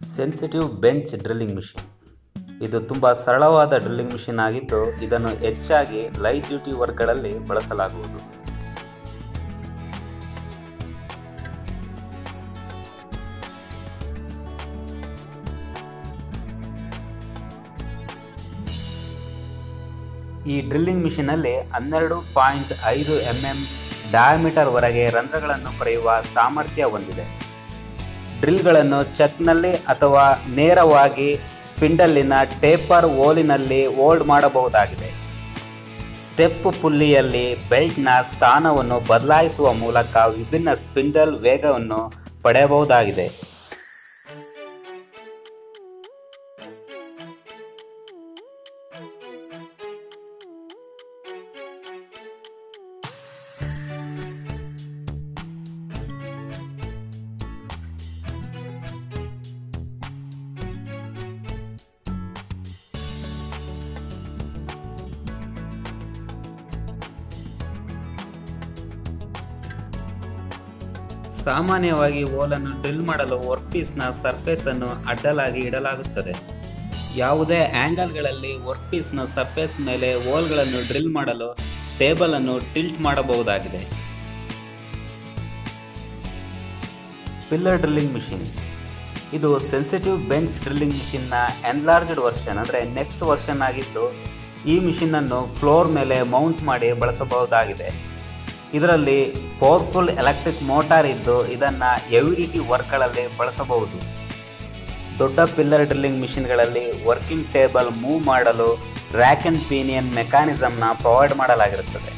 Sensitive bench drilling machine ಇದು ತುಂಬ ಸರಳವಾದ ಡ್ರಿಲ್ಲಿಂಗ್ ಮಿಷಿನ್ ಆಗಿದ್ದು ಇದನ್ನು ಹೆಚ್ಚಾಗಿ ಲೈಟ್ ಡ್ಯೂಟಿ ವರ್ಕ್ಗಳಲ್ಲಿ ಬಳಸಲಾಗುವುದು. ಈ ಡ್ರಿಲ್ಲಿಂಗ್ ಮಿಷಿನಲ್ಲಿ ಹನ್ನೆರಡು ಪಾಯಿಂಟ್ ಐದು ಎಂ ಎಂ ಡಯಾಮೀಟರ್ವರೆಗೆ ರಂಧ್ರಗಳನ್ನು ಕೊರೆಯುವ ಸಾಮರ್ಥ್ಯ ಹೊಂದಿದೆ. ಡ್ರಿಲ್ಗಳನ್ನು ಚಕ್ನಲ್ಲಿ ಅಥವಾ ನೇರವಾಗಿ ಸ್ಪಿಂಡಲ್ಲಿನ ಟೇಪರ್ ಓಲಿನಲ್ಲಿ ಓಲ್ಡ್ ಮಾಡಬಹುದಾಗಿದೆ. ಸ್ಟೆಪ್ ಪುಲ್ಲಿಯಲ್ಲಿ ಬೆಲ್ಟ್ನ ಸ್ಥಾನವನ್ನು ಬದಲಾಯಿಸುವ ಮೂಲಕ ವಿಭಿನ್ನ ಸ್ಪಿಂಡಲ್ ವೇಗವನ್ನು ಪಡೆಯಬಹುದಾಗಿದೆ. ಸಾಮಾನ್ಯವಾಗಿ ಹೋಲನ್ನು ಡ್ರಿಲ್ ಮಾಡಲು ವರ್ಕ್ ಸರ್ಫೇಸನ್ನು ಅಡ್ಡಲಾಗಿ ಇಡಲಾಗುತ್ತದೆ. ಯಾವುದೇ ಆ್ಯಂಗಲ್ಗಳಲ್ಲಿ ವರ್ಕ್ ಪೀಸ್ನ ಸರ್ಫೇಸ್ ಮೇಲೆ ಹೋಲ್ಗಳನ್ನು ಡ್ರಿಲ್ ಮಾಡಲು ಟೇಬಲ್ ಅನ್ನು ಟಿಲ್ಟ್ ಮಾಡಬಹುದಾಗಿದೆ. Pillar drilling machine. ಇದು ಸೆನ್ಸಿಟಿವ್ ಬೆಂಚ್ ಡ್ರಿಲ್ಲಿಂಗ್ ಮಿಷಿನ್ನ ಎನ್ಲಾರ್ಜ್ಡ್ ವರ್ಷನ್ ಅಂದರೆ ನೆಕ್ಸ್ಟ್ ವರ್ಷನ್ ಆಗಿದ್ದು ಈ ಮಿಷಿನನ್ನು ಫ್ಲೋರ್ ಮೇಲೆ ಮೌಂಟ್ ಮಾಡಿ ಬಳಸಬಹುದಾಗಿದೆ. ಇದರಲ್ಲಿ ಪವರ್ಫುಲ್ ಎಲೆಕ್ಟ್ರಿಕ್ ಮೋಟಾರ್ ಇದ್ದು ಇದನ್ನು ಎವಿಡಿಟಿ ವರ್ಕ್ಗಳಲ್ಲಿ ಬಳಸಬಹುದು. ದೊಡ್ಡ ಪಿಲ್ಲರ್ ಡ್ರಿಲ್ಲಿಂಗ್ ಮಿಷಿನ್ಗಳಲ್ಲಿ ವರ್ಕಿಂಗ್ ಟೇಬಲ್ ಮೂವ್ ಮಾಡಲು ರ್ಯಾಕ್ ಅಂಡ್ ಪೀನಿಯನ್ ಮೆಕ್ಯಾನಿಸಮ್ನ ಪ್ರೊವೈಡ್ ಮಾಡಲಾಗಿರುತ್ತದೆ.